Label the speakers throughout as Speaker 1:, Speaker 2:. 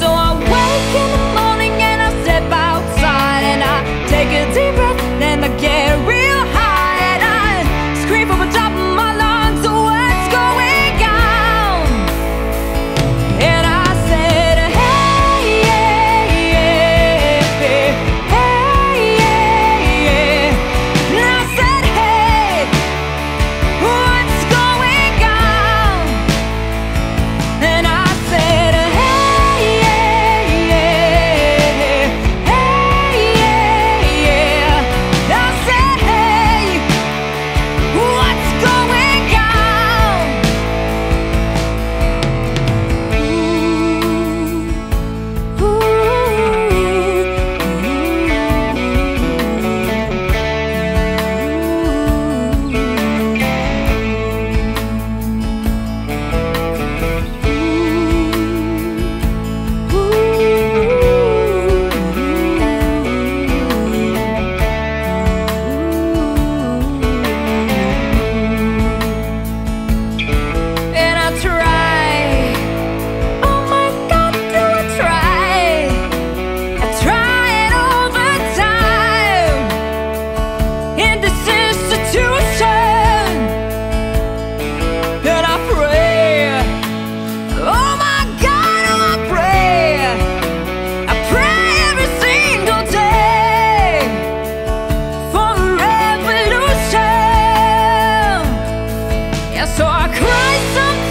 Speaker 1: So so I cried something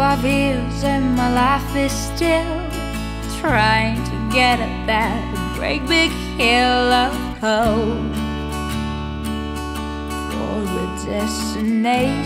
Speaker 1: five years and my life is still trying to get at that great big hill of hope for a destination.